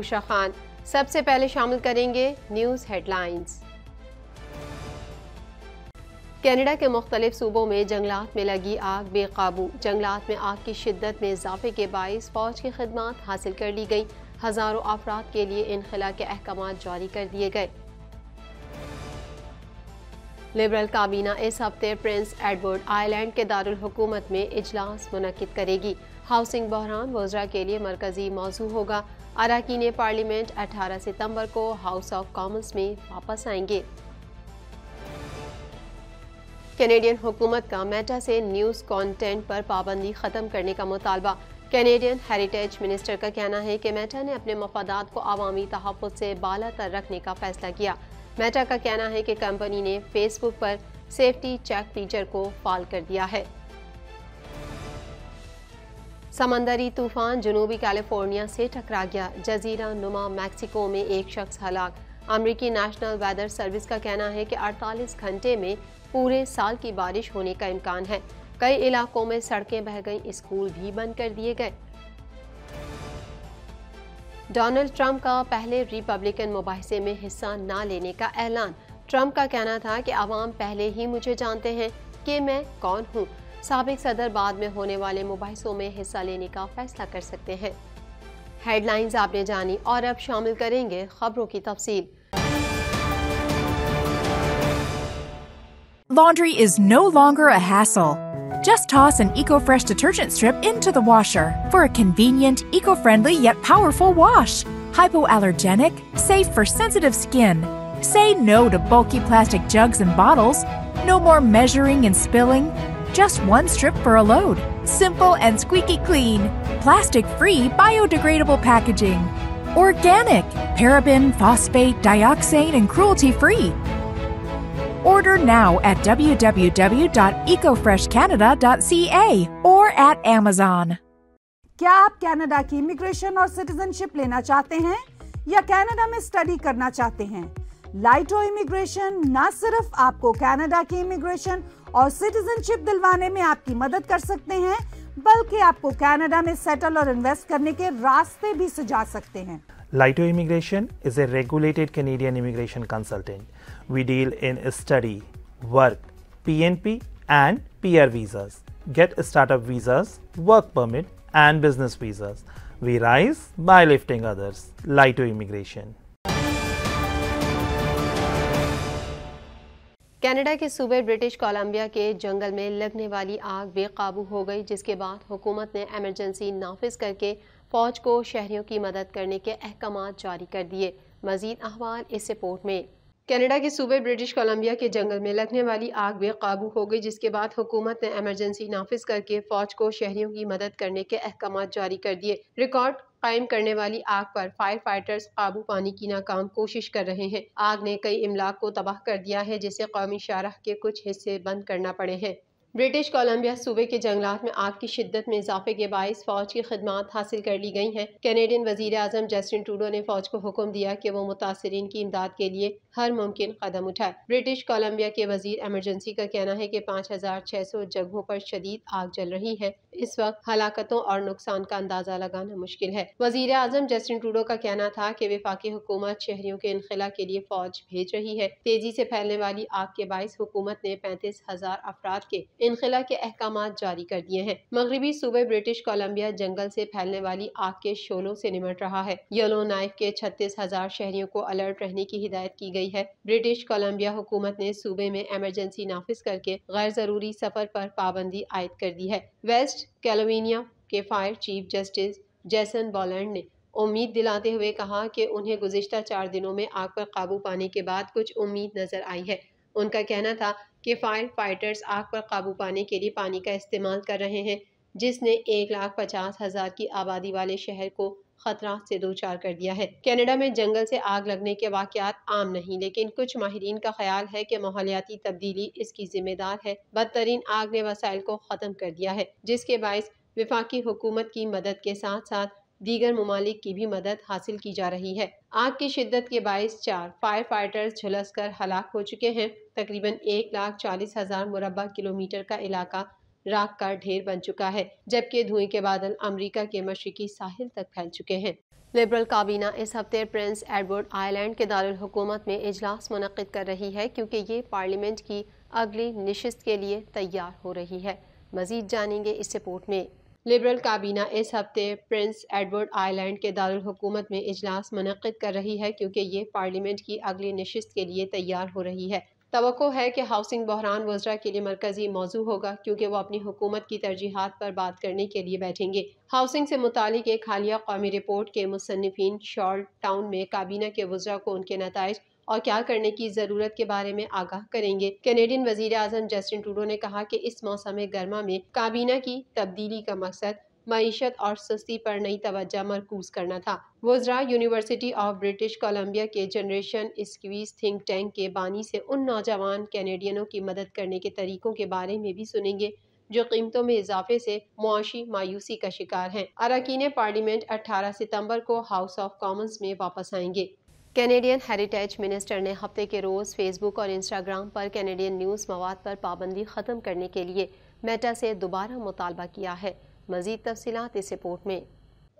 मैं खान। सबसे पहले शामिल करेंगे न्यूज़ हेडलाइंस। कनाडा के मुख्तलिफ़ सूबों में जंगलात में लगी आग बेकाबू। जंगलात में आग की शिद्दत में इजाफे के बायस फौज की खदमात हासिल कर ली गई। हज़ारों अफराद के लिए इनखला के अहकाम जारी कर दिए गए। लिबरल काबीना इस हफ़्ते प्रिंस एडवर्ड आइलैंड के दारुल हुकूमत में इजलास मुनद करेगी। हाउसिंग बहरान वजरा के लिए मरकजी मौजू होगा। अरकान पार्लियामेंट 18 सितंबर को हाउस ऑफ़ कॉमन्स में वापस आएँगे। कैनेडियन हुकूमत का मेटा से न्यूज़ कंटेंट पर पाबंदी ख़त्म करने का मुतालबा। कैनेडियन हेरिटेज मिनिस्टर का कहना है कि मेटा ने अपने मफादात को अवामी तहफ़ से बाला तर रखने का फैसला किया। मेटा का कहना है कि कंपनी ने फेसबुक पर सेफ्टी चेक फीचर को फाल कर दिया है। समंदरी तूफ़ान जनूबी कैलिफ़ोर्निया से टकरा गया। जजीरा नुमा मैक्सिको में एक शख्स हलाक। अमरीकी नेशनल वेदर सर्विस का कहना है कि 48 घंटे में पूरे साल की बारिश होने का इम्कान है। कई इलाकों में सड़कें बह गईं, स्कूल भी बंद कर दिए गए। डोनाल्ड ट्रंप का पहले रिपब्लिकन मुबासे में हिस्सा न लेने का ऐलान। ट्रंप का कहना था कि आवाम पहले ही मुझे जानते हैं कि मैं कौन हूँ। सबक सदर बाद में होने वाले मुबासों में हिस्सा लेने का फैसला कर सकते हैं हेडलाइंस आपने जानी और अब शामिल करेंगे खबरों की तफसील Laundry is no longer a hassle. Just toss an EcoFresh detergent strip into the washer for a convenient, eco-friendly yet powerful wash. Hypoallergenic, safe for sensitive skin. Say no to bulky plastic jugs and bottles. No more measuring and spilling. Just one strip for a load. Simple and squeaky clean. Plastic-free, biodegradable packaging. Organic, paraben, phosphate, dioxane, and cruelty-free. Order now at www.ecofreshcanada.ca or at Amazon. क्या आप Canada की immigration और citizenship लेना चाहते हैं या Canada में study करना चाहते हैं लाइटो इमिग्रेशन न सिर्फ आपको कनाडा की इमिग्रेशन और सिटीजनशिप दिलवाने में आपकी मदद कर सकते हैं, बल्कि आपको कनाडा में सेटल और इन्वेस्ट करने के रास्ते भी सजा सकते हैं। लाइटो immigration is a regulated Canadian immigration consultant we deal in study work PNP and PR visas get startup visas work permit and business visas we rise by lifting others लाइटो इमिग्रेशन कनाडा के सूबे British Columbia के जंगल में लगने वाली आग बेकाबू हो गई, जिसके बाद हुकूमत ने एमरजेंसी नाफिज करके फौज को शहरियों की मदद करने के अहकाम जारी कर दिए। मजीद अहवाल इस रिपोर्ट में। कनाडा के सूबे ब्रिटिश कोलंबिया के जंगल में लगने वाली आग बेकाबू हो गई, जिसके बाद हुकूमत ने एमरजेंसी नाफिज करके फौज को शहरियों की मदद करने के अहकाम जारी कर दिए। रिकॉर्ड कायम करने वाली आग पर फायर फाइटर्स काबू पाने की नाकाम कोशिश कर रहे हैं। आग ने कई इमलाक को तबाह कर दिया है, जिसे कौमी शाहराह के कुछ हिस्से बंद करना पड़े हैं। ब्रिटिश कोलंबिया सूबे के जंगलात में आग की शिद्दत में इजाफे के बायस फौज की खदमात हासिल कर ली गई हैं। कैनेडियन वज़ीर अजम जस्टिन टूडो ने फौज को हुक्म दिया कि वो मुतासरीन की इमदाद के लिए हर मुमकिन कदम उठाए। ब्रिटिश कोलंबिया के वज़ीर एमरजेंसी का कहना है कि पाँच हज़ार छह सौ जगहों पर शदीद आग जल रही है। इस वक्त हलाकतों और नुकसान का अंदाज़ा लगाना मुश्किल है। वज़ीर अजम जस्टिन टूडो का कहना था कि विफाकी हुकूमत शहरियों के इनखला के लिए फौज भेज रही है। तेज़ी से फैलने वाली आग के बायस हुकूमत ने पैंतीस हज़ार अफराद के इनखला के अहकाम जारी कर दिए हैं। मगरबी सूबे ब्रिटिश कोलम्बिया जंगल से फैलने वाली आग के शोलों से निमट रहा है। येलो नाइफ के छत्तीस हज़ार शहरियों को अलर्ट रहने की हिदायत की गई है। ब्रिटिश कोलम्बिया हुकूमत ने सूबे में एमरजेंसी नाफिज करके गैर ज़रूरी सफ़र पर पाबंदी आयद कर दी है। वेस्ट कैलोविनिया के fire chief justice Jason Boland ने उम्मीद दिलाते हुए कहा कि उन्हें गुजशत चार दिनों में आग पर काबू पाने के बाद कुछ उम्मीद नज़र आई है। उनका कहना था कि फायर फाइटर्स आग पर काबू पाने के लिए पानी का इस्तेमाल कर रहे हैं, जिसने एक लाख पचास हज़ार की आबादी वाले शहर को खतरा से दो चार कर दिया है। कनाडा में जंगल से आग लगने के वाकयात आम नहीं, लेकिन कुछ माहरीन का ख्याल है कि माहौलियाती तब्दीली इसकी जिम्मेदार है। बदतरीन आग ने वसाइल को ख़त्म कर दिया है, जिसके बायस विफाकी हुकूमत की मदद के साथ साथ दीगर ममालिक की भी मदद हासिल की जा रही है। आग की शिद्दत के बाईस चार फायर फाइटर्स झुलस कर हलाक हो चुके हैं। तकरीबन एक लाख चालीस हज़ार मुरबा किलोमीटर का इलाका राख का ढेर बन चुका है, जबकि धुएँ के बादल अमेरिका के मशरकी साहिल तक फैल चुके हैं। लिबरल काबीना इस हफ़्ते प्रिंस एडवर्ड आइलैंड के दारकूमत में इजलास मुनद कर रही है, क्योंकि ये पार्लियामेंट की अगली नशस्त के लिए तैयार हो रही है। मजीद जानेंगे इस रिपोर्ट में। लिबरल काबीना इस हफ़्ते प्रिंस एडवर्ड आइलैंड के दारकूमत में इजलास मुनद कर रही है क्योंकि ये पार्लियामेंट की अगली नशस्त के लिए तैयार हो रही है। तो है कि हाउसिंग बहरान वज्रा के लिए मरकजी मौजू होगा क्योंकि वो अपनी हुकूमत की तरजीहत पर बात करने के लिए बैठेंगे। हाउसिंग से मुतालिक एक हालिया कौमी रिपोर्ट के मुसनफिन शॉर्ट टाउन में काबीना के वज्रा को उनके नतज और क्या करने की ज़रूरत के बारे में आगाह करेंगे। कैनेडियन वज़ीर अजम जस्टिन टूडो ने कहा कि इस मौसम गर्मा में काबीना की तब्दीली का मकसद मीशत और सस्ती पर नई तवज्जा मरकूज करना था। वज्रा यूनिवर्सिटी ऑफ़ ब्रिटिश कोलंबिया के जनरेशन स्क्वीज थिंक टैंक के बानी से उन नौजवान कैनेडियनों की मदद करने के तरीकों के बारे में भी सुनेंगे, जो कीमतों में इजाफे से मुआशी मायूसी का शिकार हैं। अरकान पार्लियामेंट 18 सितंबर को हाउस ऑफ़ कॉमन्स में वापस आएँगे। कैनेडियन हेरिटेज मिनिस्टर ने हफ़्ते के रोज़ फेसबुक और इंस्टाग्राम पर कैनेडियन न्यूज़ मवाद पर पाबंदी ख़त्म करने के लिए मेटा से दोबारा मुतालबा किया है। मजीद तफसीत इस रिपोर्ट में।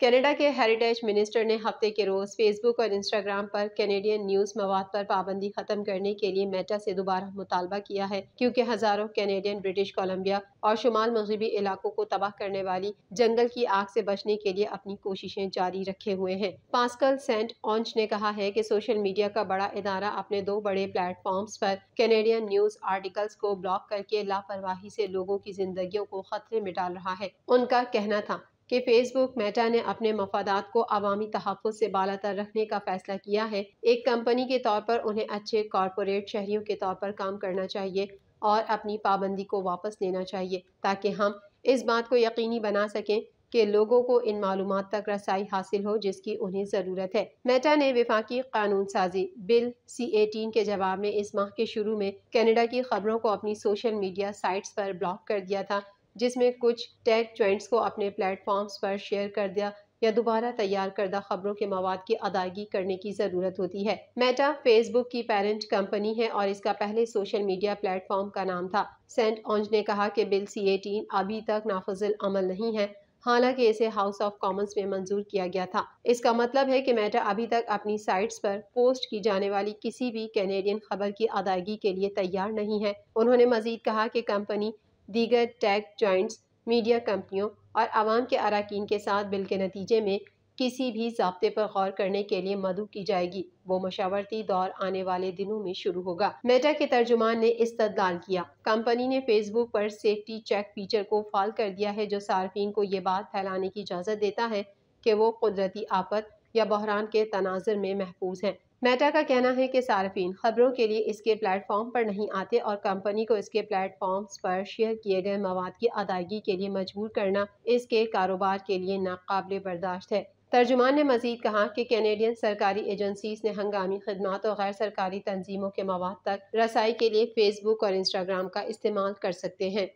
कनाडा के हेरिटेज मिनिस्टर ने हफ़्ते के रोज़ फेसबुक और इंस्टाग्राम पर कैनेडियन न्यूज़ मवाद पर पाबंदी ख़त्म करने के लिए मेटा से दोबारा मुतालबा किया है, क्योंकि हज़ारों कैनेडियन, ब्रिटिश कोलंबिया और शुमाल मगरबी इलाकों को तबाह करने वाली जंगल की आग से बचने के लिए अपनी कोशिशें जारी रखे हुए हैं। पास्कल सेंट ऑन्च ने कहा है कि सोशल मीडिया का बड़ा इदारा अपने दो बड़े प्लेटफॉर्म्स पर कैनेडियन न्यूज़ आर्टिकल्स को ब्लॉक करके लापरवाही से लोगों की जिंदगियों को खतरे में डाल रहा है। उनका कहना था कि फेसबुक, मेटा ने अपने मफादात को अवामी तहफ़ से बालातर रखने का फैसला किया है। एक कंपनी के तौर पर उन्हें अच्छे कॉरपोरेट शहरियों के तौर पर काम करना चाहिए और अपनी पाबंदी को वापस लेना चाहिए, ताकि हम इस बात को यकीनी बना सकें कि लोगों को इन मालूम तक रसाई हासिल हो जिसकी उन्हें ज़रूरत है। मेटा ने विफाकी कानून साजी बिल सी एटीन के जवाब में इस माह के शुरू में कनाडा की खबरों को अपनी सोशल मीडिया साइट्स पर ब्लॉक कर दिया था। जिसमें कुछ टैग ज्वाइंट्स को अपने प्लेटफॉर्म्स पर शेयर कर दिया या दोबारा तैयार करदा खबरों के मवाद की अदायगी करने की ज़रूरत होती है। मेटा फेसबुक की पेरेंट कंपनी है और इसका पहले सोशल मीडिया प्लेटफॉर्म का नाम था। सेंट ऑन्ज ने कहा कि बिल सी एटीन अभी तक नाफजिल अमल नहीं है। हालाँकि इसे हाउस ऑफ़ कॉमन्स में मंजूर किया गया था। इसका मतलब है कि मेटा अभी तक अपनी साइट्स पर पोस्ट की जाने वाली किसी भी कैनेडियन खबर की अदायगी के लिए तैयार नहीं है। उन्होंने मजीद कहा कि कंपनी दीगर टैग जॉइंट्स मीडिया कंपनियों और आवाम के अरकान के साथ बिल के नतीजे में किसी भी जबते पर गौर करने के लिए मदु की जाएगी। वो मशावरती दौर आने वाले दिनों में शुरू होगा। मेटा के तर्जुमान ने इस्तदाल किया। कंपनी ने फेसबुक पर सेफ्टी चेक फीचर को फाल कर दिया है, जो सार्फिन को ये बात फैलाने की इजाज़त देता है कि वो कुदरती आफत या बहरान के तनाजर में महफूज हैं। मेटा का कहना है कि सार्फिन खबरों के लिए इसके प्लेटफॉर्म पर नहीं आते और कंपनी को इसके प्लेटफॉर्म्स पर शेयर किए गए मवाद की अदायगी के लिए मजबूर करना इसके कारोबार के लिए नाकबिल बर्दाश्त है। तर्जुमान ने मजीद कहा कि कैनेडियन सरकारी एजेंसीज ने हंगामी खदमात और गैर सरकारी तंजीमों के मवाद तक रसाई के लिए फेसबुक और इंस्टाग्राम का इस्तेमाल कर सकते हैं।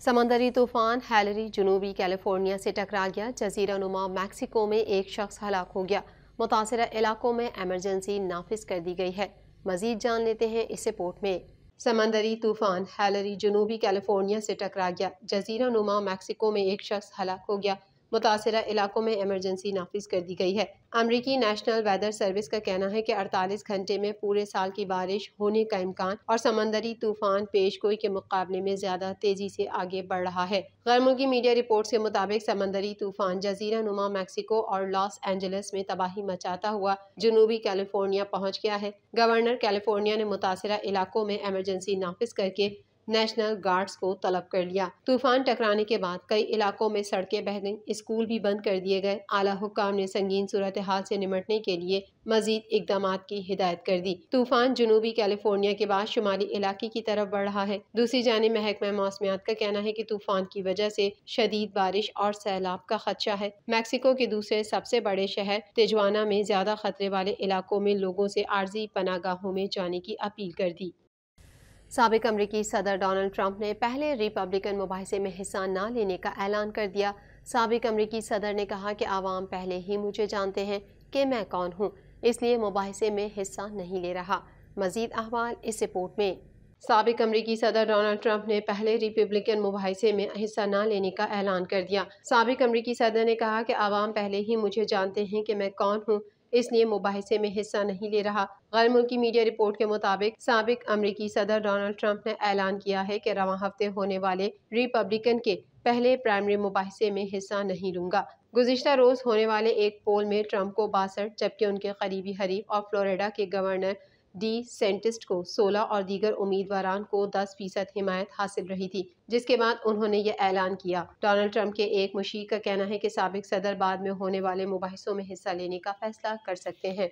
समंदरी तूफ़ान हैलरी, जनूबी कैलिफ़ोर्निया से टकरा गया। जजीरा नुमा मैक्सिको में एक शख्स हलाक हो गया। मुतासर इलाकों में एमरजेंसी नाफिज कर दी गई है। मजीद जान लेते हैं इस रिपोर्ट में। समंदरी तूफ़ान हैलरी जनूबी, कैलिफ़ोर्निया से टकरा गया। जजीरा नुमा, मैक्सिको में एक शख्स हलाक हो गया। मुतासर इलाकों में एमरजेंसी नाफिज कर दी गई है। अमरीकी नेशनल वेदर सर्विस का कहना है कि 48 घंटे में पूरे साल की बारिश होने का इम्कान और समंदरी तूफ़ान पेश गोई के मुकाबले में ज़्यादा तेज़ी से आगे बढ़ रहा है। गैर मुल्की मीडिया रिपोर्ट के मुताबिक समंदरी तूफ़ान जजीरा नुमा मैक्सिको और लॉस एंजल्स में तबाही मचाता हुआ जनूबी कैलिफ़ोर्निया पहुँच गया है। गवर्नर कैलिफ़ोर्निया ने मुतासर इलाकों में एमरजेंसी नाफिज करके नेशनल गार्ड्स को तलब कर लिया। तूफ़ान टकराने के बाद कई इलाकों में सड़कें बह गईं। स्कूल भी बंद कर दिए गए। आला हुकाम ने संगीन सूरत हाल से निमटने के लिए मजीद इकदाम की हिदायत कर दी। तूफ़ान जनूबी कैलिफ़ोर्निया के बाद शुमाली इलाके की तरफ़ बढ़ रहा है। दूसरी जानब महकमा मौसमियात का कहना है की तूफ़ान की वजह से शदीद बारिश और सैलाब का खदशा है। मैक्सिको के दूसरे सबसे बड़े शहर तेजवाना में ज़्यादा खतरे वाले इलाकों में लोगों से आर्जी पनागाहों में जाने की अपील कर दी। सबक अमरीकी सदर डोनाल्ड ट्रंप ने पहले रिपब्लिकन मुबासे में हिस्सा न लेने का ऐलान कर दिया। सबक अमरीकी सदर ने कहा कि आवाम पहले ही मुझे जानते हैं कि मैं कौन हूँ, इसलिए मुबासे में हिस्सा नहीं ले रहा। मजीद अहवाल इस रिपोर्ट में। सबक अमरीकी सदर डोनाल्ड ट्रंप ने पहले रिपब्लिकन मुबासे में हिस्सा न लेने का ऐलान कर दिया। सबक अमरीकी सदर ने कहा कि आवाम पहले ही मुझे जानते हैं कि मैं कौन हूँ इसलिए मुबासे में हिस्सा नहीं ले रहा। गैर मुल्की मीडिया रिपोर्ट के मुताबिक, सबक अमरीकी सदर डोनाल्ड ट्रंप ने ऐलान किया है कि रवा हफ़्ते होने वाले रिपब्लिकन के पहले प्राइमरी मुबासे में हिस्सा नहीं लूँगा। गुजशत रोज होने वाले एक पोल में ट्रंप को बासठ, जबकि उनके करीबी हरीफ और फ्लोरिडा के गवर्नर डी सेंटिस्ट को 16 और दीगर उम्मीदवार को 10 फ़ीसद हिमायत हासिल रही थी, जिसके बाद उन्होंने ये ऐलान किया। डोनाल्ड ट्रंप के एक मुशीक का कहना है कि सबक सदर बाद में होने वाले मुबासों में हिस्सा लेने का फैसला कर सकते हैं।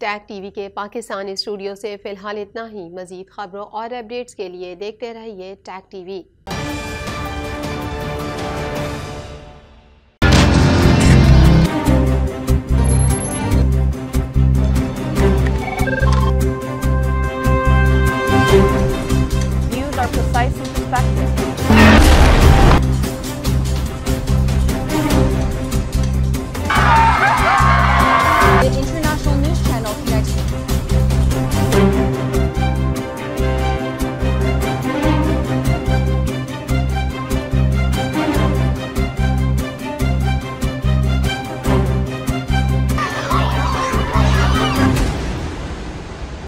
टैग टीवी के पाकिस्तानी स्टूडियो से फ़िलहाल इतना ही। मजीद खबरों और अपडेट्स के लिए देखते रहिए टैग टीवी।